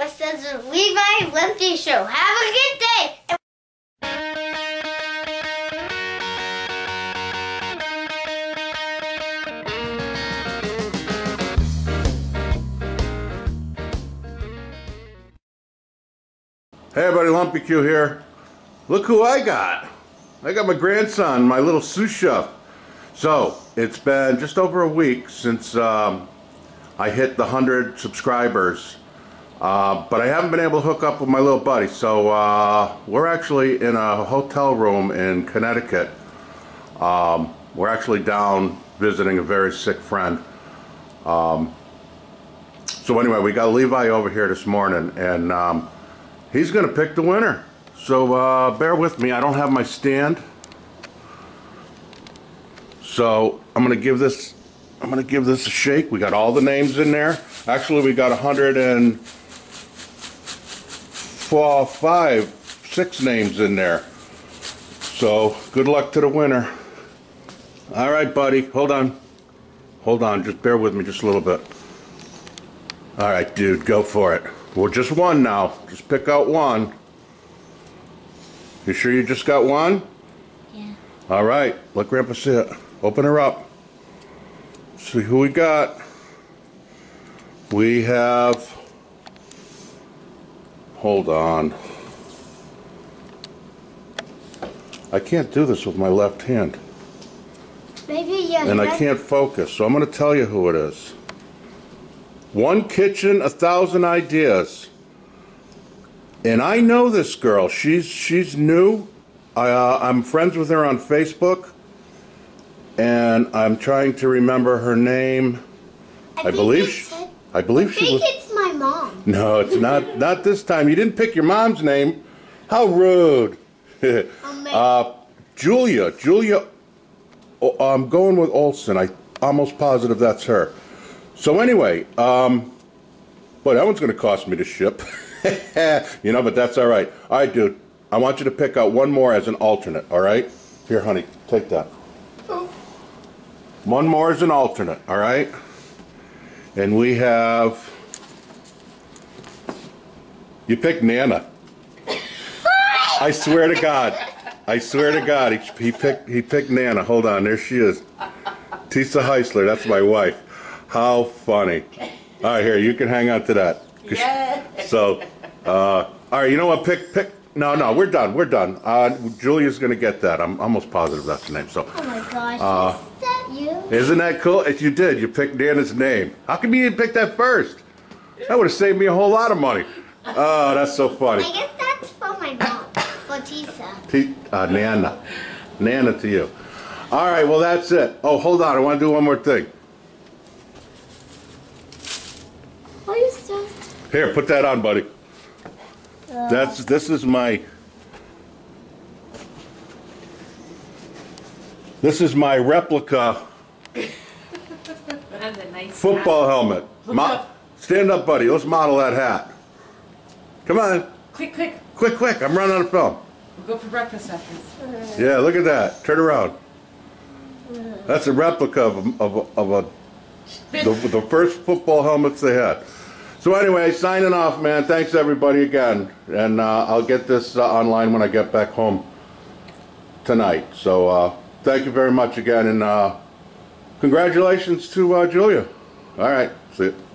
Is the Levi Lumpy Show. Have a good day. Hey everybody, Lumpy Q here. Look who I got. I got my grandson, my little sous chef. So, it's been just over a week since um, I hit the 100 subscribers. Uh, but I haven't been able to hook up with my little buddy. So, uh, we're actually in a hotel room in Connecticut. Um, we're actually down visiting a very sick friend. Um, so anyway, we got Levi over here this morning and um, he's going to pick the winner. So uh, bear with me. I don't have my stand. So I'm going to give this. I'm going to give this a shake. We got all the names in there. Actually, we got 104, five, six names in there. So good luck to the winner. All right, buddy. Hold on. Hold on. Just bear with me just a little bit. All right, dude. Go for it. Well, just one now. Just pick out one. You sure you just got one? Yeah. All right. Let Grandpa see it. Open her up. See who we got. We have. Hold on. I can't do this with my left hand. Maybe And I can't focus, so I'm going to tell you who it is. One kitchen, a thousand ideas. And I know this girl. She's she's new. I, uh, I'm friends with her on Facebook, and I'm trying to remember her name. I, think believe she, I believe I she was. Mom. No, it's not. Not this time. You didn't pick your mom's name. How rude. uh, Julia. Julia. Oh, I'm going with Olson. I almost positive that's her. So anyway, um, boy, that one's going to cost me to ship. you know, but that's all right. All right, dude. I want you to pick out one more as an alternate. All right. Here, honey, take that. One more as an alternate. All right. And we have. You picked Nana. I swear to God. I swear to God, he, he picked he picked Nana. Hold on, there she is. Tisa Heisler, that's my wife. How funny. All right, here, you can hang on to that. Yeah. So, uh, all right, you know what? Pick, pick. No, no, we're done. We're done. Uh, Julia's gonna get that. I'm almost positive that's the name. So, Oh my gosh. Uh, is that you? isn't that cool? If you did, you picked Nana's name. How come you didn't pick that first? That would have saved me a whole lot of money. Oh, that's so funny. I guess that's for my mom. Batista. T- uh, Nana. Nana to you. All right, well, that's it. Oh, hold on. I want to do one more thing. What is that? Here, put that on, buddy. That's this is my This is my replica That's a nice football helmet. Mo- stand up, buddy. Let's model that hat. Come on. Quick, quick. Quick, quick. I'm running out of film. We'll go for breakfast after this. Yeah, look at that. Turn around. That's a replica of a, of a, of a the, the first football helmets they had. So anyway, signing off, man. Thanks everybody again, and uh, I'll get this uh, online when I get back home tonight. So uh, thank you very much again, and uh, congratulations to uh, Julia. All right, see you.